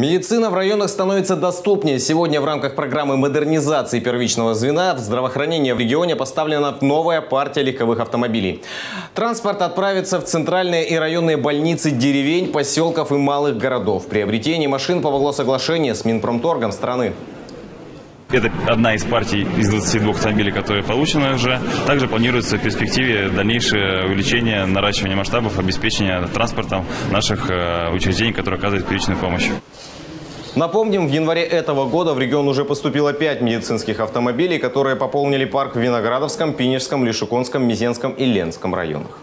Медицина в районах становится доступнее. Сегодня в рамках программы модернизации первичного звена в здравоохранении в регионе поставлена новая партия легковых автомобилей. Транспорт отправится в центральные и районные больницы деревень, поселков и малых городов. Приобретение машин помогло соглашение с Минпромторгом страны. Это одна из партий из 22 автомобилей, которые получены уже. Также планируется в перспективе дальнейшее увеличение, наращивание масштабов, обеспечения транспортом наших э, учреждений, которые оказывают первичную помощь. Напомним, в январе этого года в регион уже поступило 5 медицинских автомобилей, которые пополнили парк в Виноградовском, Пинежском, Лишуконском, Мизенском и Ленском районах.